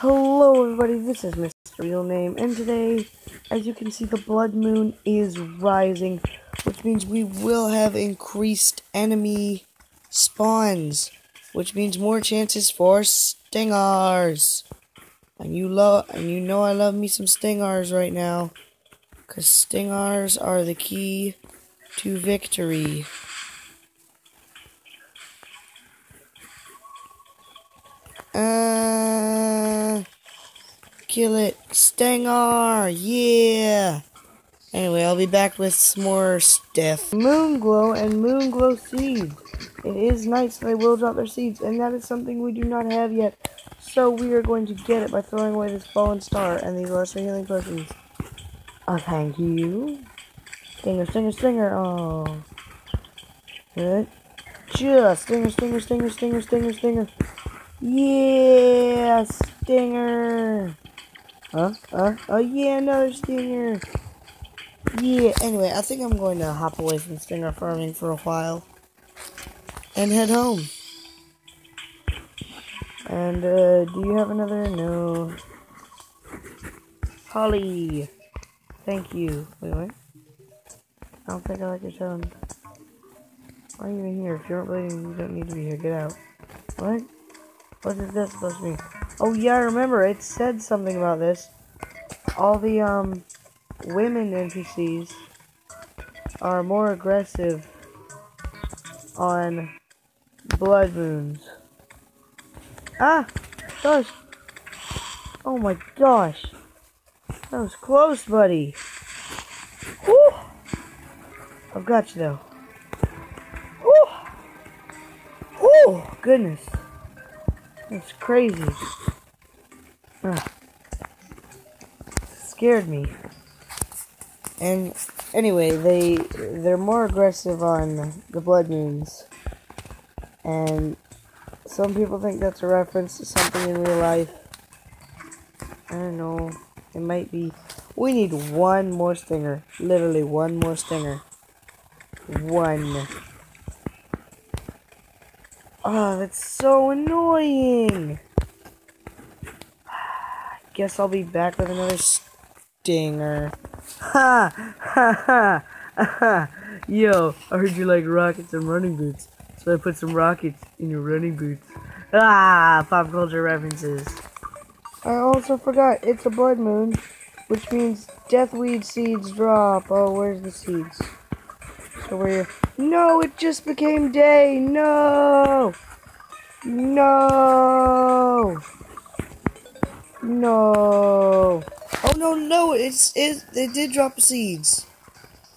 Hello everybody, this is Mr. Real Name, and today, as you can see, the blood moon is rising, which means we will have increased enemy spawns, which means more chances for stingers. And you love, and you know I love me some stingers right now, cause stingers are the key to victory. Kill it. Stinger! Yeah! Anyway, I'll be back with some more stuff. Moonglow and Moonglow seeds. It is nice they will drop their seeds, and that is something we do not have yet. So we are going to get it by throwing away this fallen star and these lesser healing potions. Oh, thank you. Stinger, stinger, stinger. Oh. Good. Just stinger, stinger, stinger, stinger, stinger, stinger. Yeah, stinger. Huh? Huh? Oh yeah, another stinger. Yeah. Anyway, I think I'm going to hop away from stinger farming for a while and head home. And uh, do you have another? No. Holly. Thank you. Wait, what? I don't think I like your tone. Why are you even here? If you aren't bleeding, you don't need to be here. Get out. What? What is this supposed to mean? Oh yeah, I remember. It said something about this. All the um women NPCs are more aggressive on blood moons. Ah, gosh. Oh my gosh. That was close, buddy. Whew. I've got you though. Whew. Whew. Goodness. That's crazy. Ugh. Scared me. And anyway, they they're more aggressive on the blood moons. And some people think that's a reference to something in real life. I don't know. It might be. We need one more stinger. Literally one more stinger. One. Oh, that's so annoying. Guess I'll be back with another stinger. Ha! Ha ha! ha. Yo, I heard you like rockets and running boots. So I put some rockets in your running boots. Ah, pop culture references. I also forgot, it's a blood moon, which means deathweed seeds drop. Oh, where's the seeds? So we're No, it just became day. No. No. No. Oh no, no, it's it. They did drop seeds.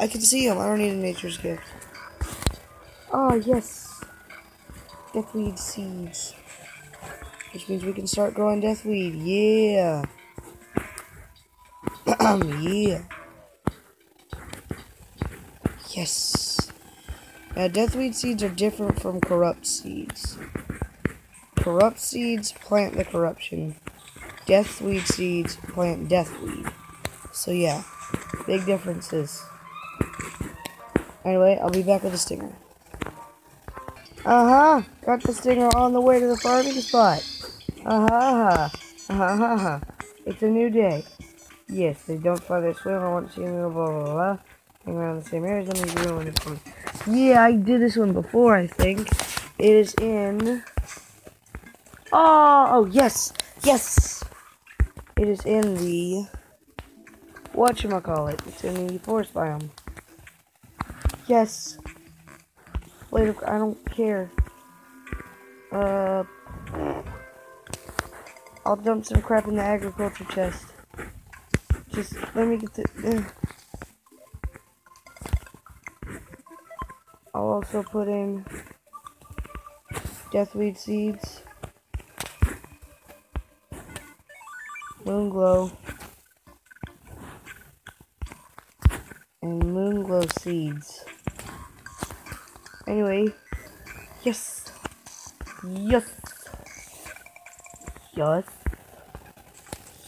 I can see them. I don't need a nature's gift. Oh yes, deathweed seeds, which means we can start growing deathweed. Yeah. yeah. Yes. Now, deathweed seeds are different from corrupt seeds. Corrupt seeds plant the corruption. Deathweed seeds plant deathweed. So, yeah. Big differences. Anyway, I'll be back with a stinger. Uh-huh. Got the stinger on the way to the farming spot. Uh-huh. Uh-huh. It's a new day. Yes, they don't fly their swim. I want to see them blah, blah, blah, around the same areas. Let me ruin one. Yeah, I did this one before, I think. It is in... Oh, oh, yes, yes! It is in the... Whatchamacallit. It's in the forest biome. Yes. Wait, I don't care. Uh... I'll dump some crap in the agriculture chest. Just let me get the... Uh. Also put in deathweed seeds, moon glow, and moon glow seeds. Anyway, yes, yes, yes,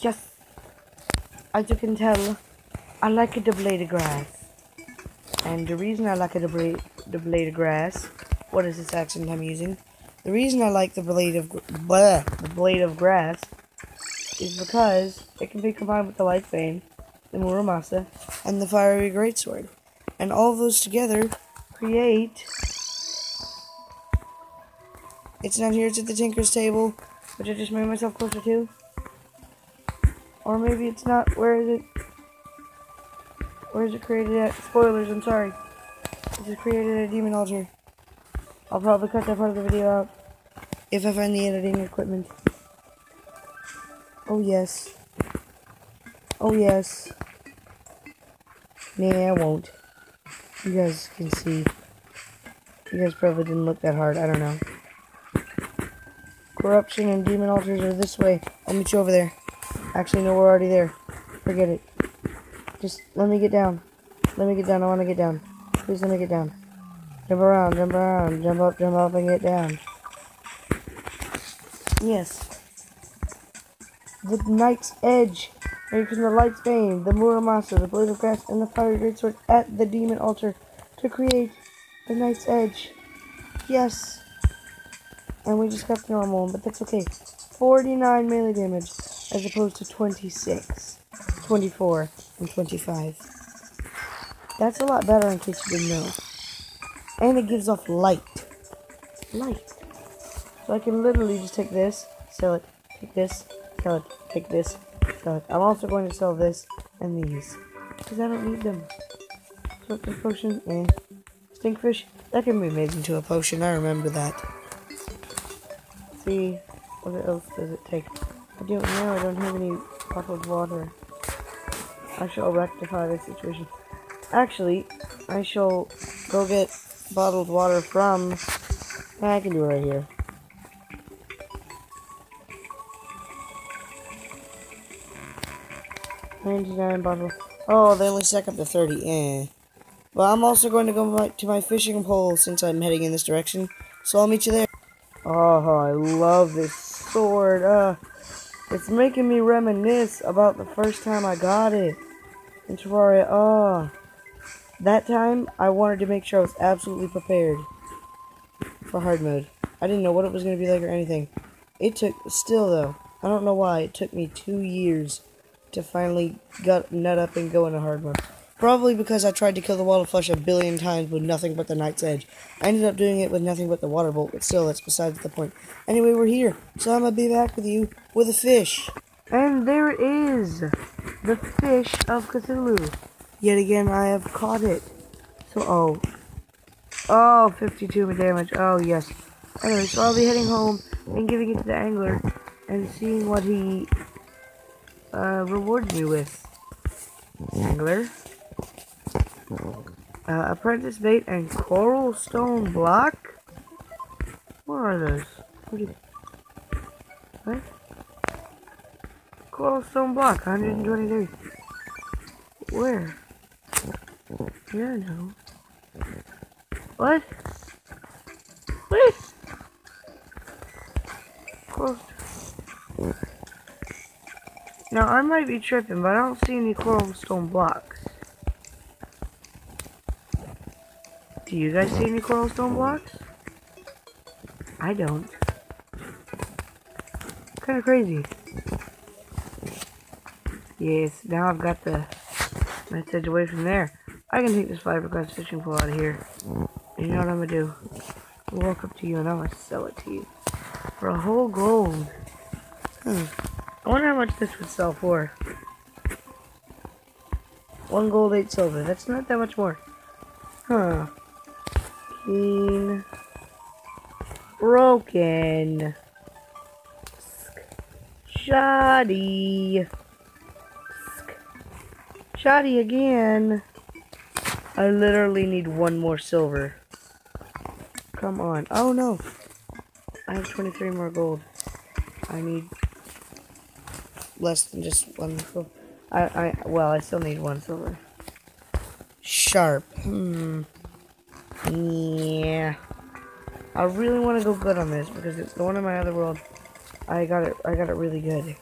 yes. As you can tell, I like the blade of grass. And the reason I like the blade the blade of grass. What is this accent I'm using? The reason I like the blade of bleh, the blade of grass is because it can be combined with the Light Bane, the Muramasa, and the Fiery Greatsword. And all of those together create... It's not here, it's at the Tinker's table, which I just made myself closer to. Or maybe it's not, where is it? Where is it created at? Spoilers, I'm sorry. It's created a Demon Altar. I'll probably cut that part of the video out. If I find the editing equipment. Oh yes. Oh yes. Nah, I won't. You guys can see. You guys probably didn't look that hard. I don't know. Corruption and demon altars are this way. I'll meet you over there. Actually, no, we're already there. Forget it. Just let me get down. Let me get down. I want to get down. Please let me get down. Jump around, jump around, jump up, jump up, and get down. Yes. The Night's Edge. From the Light's Bane, the Muramasa, the Blade of Grass, and the Fiery Greatsword at the Demon Altar to create the Night's Edge. Yes. And we just got the normal one, but that's okay. 49 melee damage as opposed to 26, 24, and 25. That's a lot better in case you didn't know. And it gives off light. Light. So I can literally just take this, sell it, take this, sell it, take this, sell it. I'm also going to sell this and these. Because I don't need them. This potion, eh. Stinkfish, that can be made into a potion, I remember that. Let's see, what else does it take? I don't know, I don't have any bottled water. I shall rectify this situation. Actually, I shall go get bottled water from... I can do it right here. Ninety-nine bottles. Oh, they only stack up to thirty. Eh. Well, I'm also going to go to my fishing pole since I'm heading in this direction. So I'll meet you there. Oh, I love this sword. Uh, it's making me reminisce about the first time I got it in Terraria. Oh. That time, I wanted to make sure I was absolutely prepared for hard mode. I didn't know what it was going to be like or anything. It took, still though, I don't know why, it took me two years to finally gut, nut up and go into hard mode. Probably because I tried to kill the wall of flesh a billion times with nothing but the Night's Edge. I ended up doing it with nothing but the water bolt, but still, that's besides the point. Anyway, we're here, so I'm gonna be back with you with a fish. And there it is! The fish of Cthulhu. Yet again, I have caught it. So, oh. Oh, 52 damage. Oh, yes. Anyway, so I'll be heading home and giving it to the angler and seeing what he uh, rewards me with. Angler. Uh, apprentice bait and coral stone block? What are those? What? What? Coral stone block, 123. Where? Yeah, no. What? What? Coral. Now, I might be tripping, but I don't see any coral stone blocks. Do you guys see any coral stone blocks? I don't. Kind of crazy. Yes, now I've got the message away from there. I can take this fiberglass fishing pole out of here. You know what I'm gonna do? I'll walk up to you and I'm gonna sell it to you. For a whole gold. Hmm. I wonder how much this would sell for. One gold, eight silver. That's not that much more. Huh. Keen. Broken. Shoddy. Shoddy again. I literally need one more silver. Come on. Oh no. I have 23 more gold. I need less than just one silver. I, I, well, I still need one silver. Sharp. Hmm. Yeah. I really want to go good on this because it's the one in my other world. I got it. I got it really good.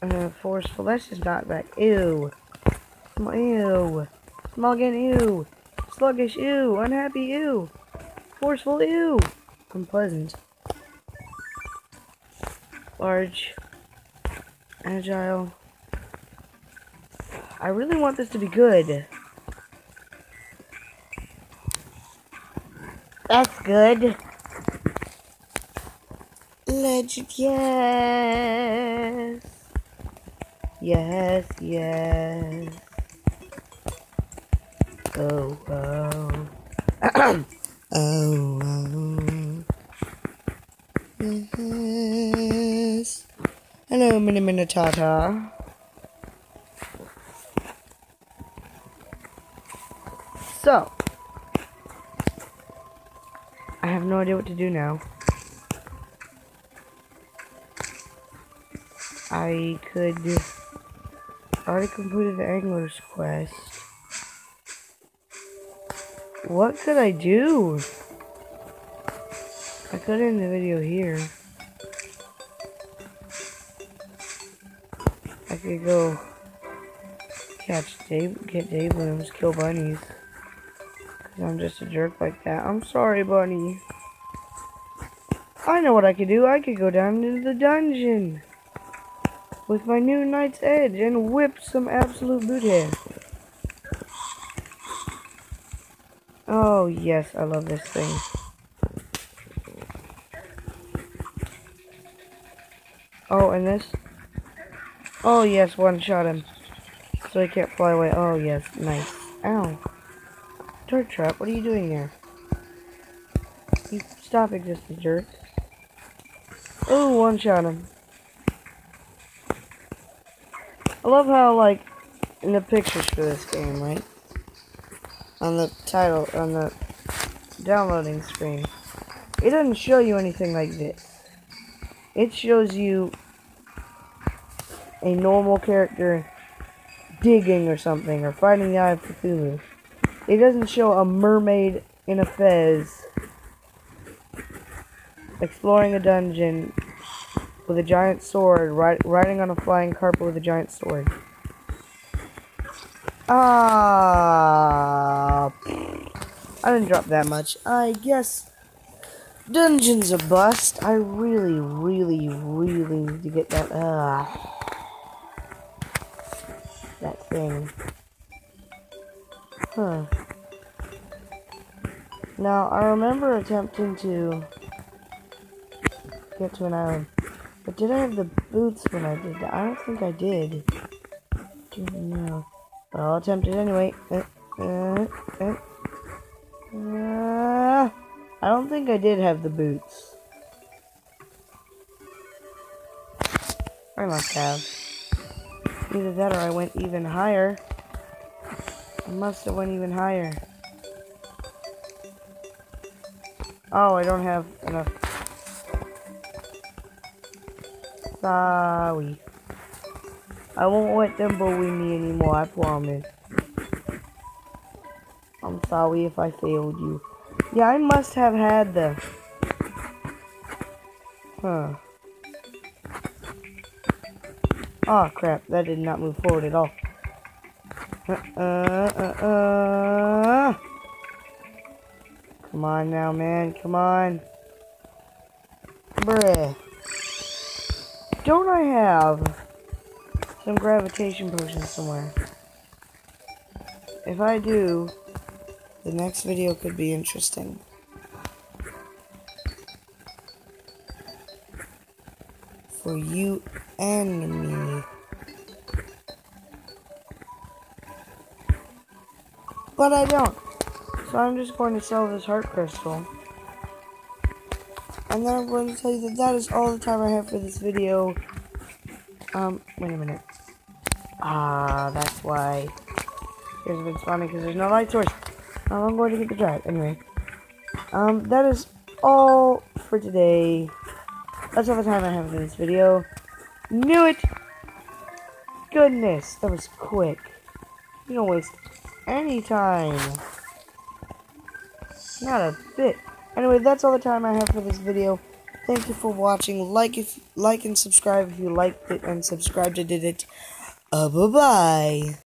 Uh, forceful. That's just not that. Ew. Ew. Small again, ew. Sluggish, ew. Unhappy, ew. Forceful, ew. Unpleasant. large, agile. I really want this to be good. That's good. Legend, yes. Yes, yes. Oh, oh. oh, oh. Yes. Hello, Mini Minotaur. So, I have no idea what to do now. I could already completed the angler's quest. What could I do? I could end the video here. I could go catch Dave, get Dayblooms, kill bunnies. Cause I'm just a jerk like that. I'm sorry, bunny. I know what I could do. I could go down into the dungeon with my new Night's Edge and whip some absolute boot boothead. Oh, yes, I love this thing. Oh, and this? Oh, yes, one shot him. So he can't fly away. Oh, yes, nice. Ow. Dirt trap, what are you doing there? You stop a jerk. Oh, one shot him. I love how, like, in the pictures for this game, right? On the title, on the downloading screen, it doesn't show you anything like this. It shows you a normal character digging or something, or fighting the Eye of Cthulhu. It doesn't show a mermaid in a fez exploring a dungeon with a giant sword, riding on a flying carpet with a giant sword. Ah, I didn't drop that much. I guess dungeon's a bust. I really, really, really need to get that. Ah, that thing. Huh. Now I remember attempting to get to an island. But did I have the boots when I did that? I don't think I did. Didn't know. But I'll attempt it anyway. Uh, uh, uh, uh, I don't think I did have the boots. I must have. Either that or I went even higher. I must have went even higher. Oh, I don't have enough sorry. I won't let them bully me anymore, I promise. I'm sorry if I failed you. Yeah, I must have had the... Huh. Oh, crap. That did not move forward at all. Uh, uh, uh. Come on now, man. Come on. Bruh. Don't I have some gravitation potion somewhere? If I do, the next video could be interesting. For you and me. But I don't. So I'm just going to sell this heart crystal. And then I'm going to tell you that that is all the time I have for this video. Um, wait a minute. Ah, that's why. Here's been spawning because there's no light source. Um, I'm going to get the drive. Anyway. Um, that is all for today. That's all the time I have for this video. Knew it! Goodness, that was quick. You don't waste any time. Not a bit. Anyway, that's all the time I have for this video. Thank you for watching. Like if like and subscribe if you liked it and subscribed to did it. Uh, bye bye.